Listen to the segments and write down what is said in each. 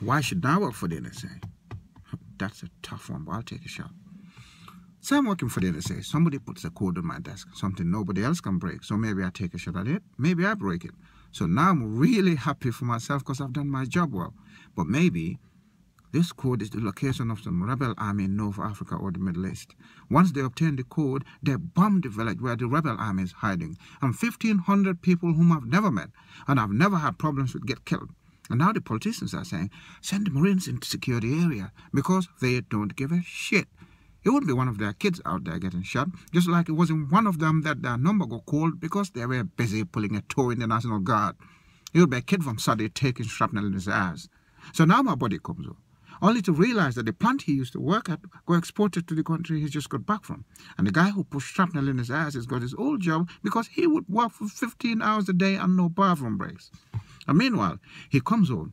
Why should I work for the NSA? That's a tough one, but I'll take a shot. Say I'm working for the NSA. Somebody puts a code on my desk, something nobody else can break. So maybe I take a shot at it. Maybe I break it. So now I'm really happy for myself because I've done my job well. But maybe this code is the location of some rebel army in North Africa or the Middle East. Once they obtain the code, they bomb the village where the rebel army is hiding. And 1,500 people whom I've never met and I've never had problems with get killed. And now the politicians are saying, send the Marines into security area because they don't give a shit. It wouldn't be one of their kids out there getting shot, just like it wasn't one of them that their number got called because they were busy pulling a toe in the National Guard. It would be a kid from Southie taking shrapnel in his ass. So now my body comes up only to realize that the plant he used to work at got exported to the country he just got back from. And the guy who pushed shrapnel in his ass has got his old job because he would work for 15 hours a day and no bathroom breaks. And meanwhile, he comes home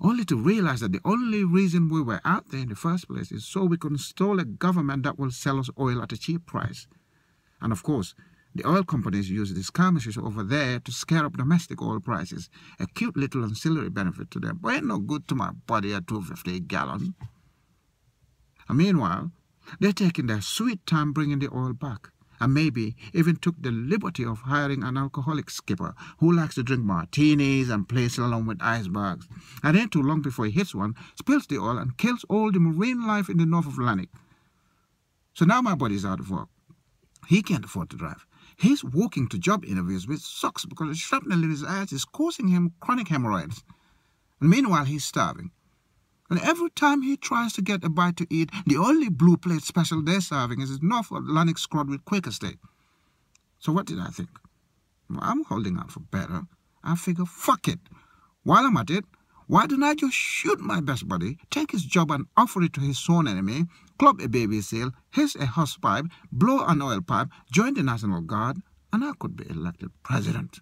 only to realize that the only reason we were out there in the first place is so we could install a government that will sell us oil at a cheap price. And of course, the oil companies use the skirmishes over there to scare up domestic oil prices, a cute little ancillary benefit to them, but ain't no good to my body at 250 gallons. And meanwhile, they're taking their sweet time bringing the oil back, and maybe even took the liberty of hiring an alcoholic skipper who likes to drink martinis and play along with icebergs. And ain't too long before he hits one, spills the oil and kills all the marine life in the North Atlantic. So now my body's out of work. He can't afford to drive. He's walking to job interviews with socks because the shrapnel in his eyes is causing him chronic hemorrhoids. And meanwhile, he's starving. And every time he tries to get a bite to eat, the only blue plate special they're serving is his North Atlantic scrod with Quaker State. So what did I think? Well, I'm holding out for better. I figure, fuck it. While I'm at it, why don't I just shoot my best buddy, take his job and offer it to his sworn enemy, club a baby seal, hiss a hosepipe, blow an oil pipe, join the National Guard, and I could be elected president.